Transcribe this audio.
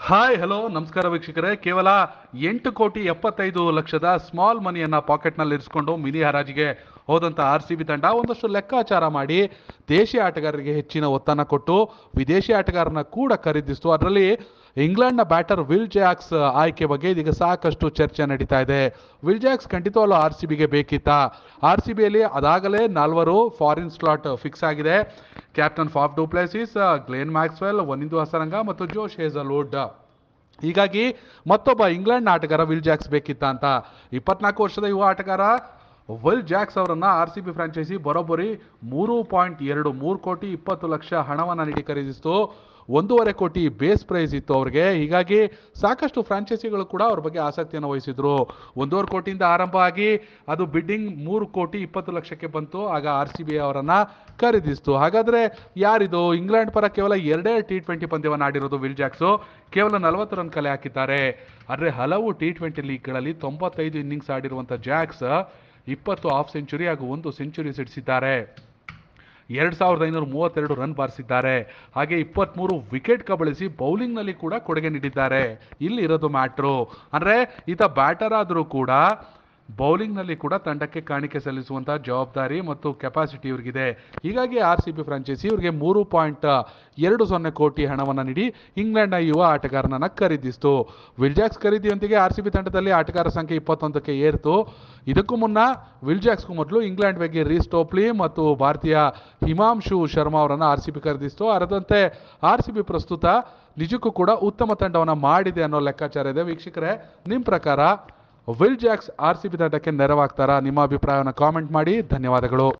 Hi hello ನಮಸ್ಕಾರ ವೀಕ್ಷಕರೇ. ಕೇವಲ ಎಂಟು ಕೋಟಿ ಎಪ್ಪತ್ತೈದು ಲಕ್ಷದ ಸ್ಮಾಲ್ ಮನಿಯನ್ನ ಪಾಕೆಟ್ನಲ್ಲಿ ಇರಿಸ್ಕೊಂಡು ಮಿನಿ ಹರಾಜಿಗೆ ಹೋದಂಥ ಆರ್ ಸಿ ಬಿ ತಂಡ ಒಂದಷ್ಟು ಲೆಕ್ಕಾಚಾರ ಮಾಡಿ ದೇಶಿ ಆಟಗಾರರಿಗೆ ಹೆಚ್ಚಿನ ಒತ್ತನ್ನು ಕೊಟ್ಟು ವಿದೇಶಿ ಆಟಗಾರನ ಕೂಡ ಖರೀದಿಸಿತು. ಅದರಲ್ಲಿ ಇಂಗ್ಲೆಂಡ್ನ ಬ್ಯಾಟರ್ ವಿಲ್ ಜಾಕ್ಸ್ ಆಯ್ಕೆ ಬಗ್ಗೆ ಇದೀಗ ಸಾಕಷ್ಟು ಚರ್ಚೆ ನಡೀತಾ ಇದೆ. ವಿಲ್ ಜಾಕ್ಸ್ ಖಂಡಿತವಾಗ್ಲೂ ಆರ್ ಸಿ ಬಿಗೆ ಬೇಕಿತ್ತ? ಆರ್ ಸಿ ಬಿಯಲ್ಲಿ ಅದಾಗಲೇ ನಾಲ್ವರು ಫಾರಿನ್ ಸ್ಲಾಟ್ ಫಿಕ್ಸ್ ಆಗಿದೆ. Captain Faf du Plessis, Glenn Maxwell Wanindu Hasaranga ಮತ್ತು ಜೋಶ್ ಹೇಸಲ್ವುಡ್ ಹೀಗಾಗಿ ಮತ್ತೊಬ್ಬ ಇಂಗ್ಲೆಂಡ್ ಆಟಗಾರ ವಿಲ್ ಜಾಕ್ಸ್ ಬೇಕಿತ್ತ ಅಂತ. ಇಪ್ಪತ್ನಾಲ್ಕು ವರ್ಷದ ಯುವ ಆಟಗಾರ ವಿಲ್ ಜಾಕ್ಸ್ ಅವರನ್ನು ಆರ್ ಸಿ ಬಿ ಫ್ರಾಂಚೈಸಿ ಬರೋಬ್ಬರಿ ಮೂರು ಪಾಯಿಂಟ್ ಎರಡು ಮೂರು ಕೋಟಿ ಇಪ್ಪತ್ತು ಲಕ್ಷ ಹಣವನ್ನು ನೀಡಿ ಖರೀದಿಸಿತು ಒಂದೂವರೆ ಕೋಟಿ ಬೇಸ್ ಪ್ರೈಸ್ ಇತ್ತು ಅವ್ರಿಗೆ. ಹೀಗಾಗಿ ಸಾಕಷ್ಟು ಫ್ರಾಂಚೈಸಿಗಳು ಕೂಡ ಅವ್ರ ಬಗ್ಗೆ ಆಸಕ್ತಿಯನ್ನು ವಹಿಸಿದ್ರು. ಒಂದೂವರೆ ಕೋಟಿಯಿಂದ ಆರಂಭ ಆಗಿ ಅದು ಬಿಡ್ಡಿಂಗ್ ಮೂರು ಕೋಟಿ ಇಪ್ಪತ್ತು ಲಕ್ಷಕ್ಕೆ ಬಂತು. ಆಗ ಆರ್ ಸಿ ಬಿ ಅವರನ್ನು ಖರೀದಿಸಿತು. ಹಾಗಾದ್ರೆ ಯಾರಿದು? ಇಂಗ್ಲೆಂಡ್ ಪರ ಕೇವಲ ಎರಡೇ ಟಿ ಟ್ವೆಂಟಿ ಪಂದ್ಯವನ್ನು ಆಡಿರೋದು ವಿಲ್ ಜಾಕ್ಸು. ಕೇವಲ ನಲವತ್ತು ರನ್ ಕಲೆ ಹಾಕಿದ್ದಾರೆ. ಆದರೆ ಹಲವು ಟಿ ಟ್ವೆಂಟಿ ಲೀಗ್ಗಳಲ್ಲಿ ತೊಂಬತ್ತೈದು ಇನ್ನಿಂಗ್ಸ್ ಆಡಿರುವಂಥ ಜಾಕ್ಸ್ ಇಪ್ಪತ್ತು ಹಾಫ್ ಸೆಂಚುರಿ ಹಾಗೂ ಒಂದು ಸೆಂಚುರಿ ಸಿಡಿಸಿದ್ದಾರೆ. ಎರಡು ಸಾವಿರದ ಐನೂರ ಮೂವತ್ತೆರಡು ರನ್ ಬಾರಿಸಿದ್ದಾರೆ. ಹಾಗೆ ಇಪ್ಪತ್ತ್ಮೂರು ವಿಕೆಟ್ ಕಬಳಿಸಿ ಬೌಲಿಂಗ್ನಲ್ಲಿ ಕೂಡ ಕೊಡುಗೆ ನೀಡಿದ್ದಾರೆ. ಇಲ್ಲಿ ಇರೋದು ಮ್ಯಾಟ್ರು ಅಂದರೆ, ಈತ ಬ್ಯಾಟರ್ ಆದರೂ ಕೂಡ ಬೌಲಿಂಗ್ನಲ್ಲಿ ಕೂಡ ತಂಡಕ್ಕೆ ಕಾಣಿಕೆ ಸಲ್ಲಿಸುವಂತಹ ಜವಾಬ್ದಾರಿ ಮತ್ತು ಕೆಪಾಸಿಟಿ ಇವರಿಗಿದೆ. ಹೀಗಾಗಿ ಆರ್ ಸಿ ಬಿ ಫ್ರಾಂಚೈಸಿ ಇವರಿಗೆ ಮೂರು ಪಾಯಿಂಟ್, ಎರಡು ಸೊನ್ನೆ ಕೋಟಿ ಹಣವನ್ನು ನೀಡಿ ಇಂಗ್ಲೆಂಡ್ನ ಯುವ ಆಟಗಾರನನ್ನು ಖರೀದಿಸಿತು. ವಿಲ್ಜಾಕ್ಸ್ ಖರೀದಿಯೊಂದಿಗೆ ಆರ್ ಸಿ ಬಿ ತಂಡದಲ್ಲಿ ಆಟಗಾರ ಸಂಖ್ಯೆ ಇಪ್ಪತ್ತೊಂದಕ್ಕೆ ಏರಿತು. ಇದಕ್ಕೂ ಮುನ್ನ ವಿಲ್ಜಾಕ್ಸ್ಗೂ ಮೊದಲು ಇಂಗ್ಲೆಂಡ್ ಬಗ್ಗೆ ರೀಸ್ ಟೋಪ್ಲಿ ಮತ್ತು ಭಾರತೀಯ ಹಿಮಾಂಶು ಶರ್ಮಾ ಅವರನ್ನು ಆರ್ ಸಿ ಬಿ ಖರೀದಿಸಿತು. ಅದರಂತೆ ಆರ್ ಸಿ ಬಿ ಪ್ರಸ್ತುತ ನಿಜಕ್ಕೂ ಕೂಡ ಉತ್ತಮ ತಂಡವನ್ನು ಮಾಡಿದೆ ಅನ್ನೋ ಲೆಕ್ಕಾಚಾರ ಇದೆ. ವೀಕ್ಷಕರೇ ನಿಮ್ಮ ಪ್ರಕಾರ Will Jacks R C B ತಂಡಕ್ಕೆ ನೆರವಾಗ್ತಾರಾ? ನಿಮ್ಮ ಅಭಿಪ್ರಾಯವನ್ನು ಕಾಮೆಂಟ್ ಮಾಡಿ. ಧನ್ಯವಾದಗಳು.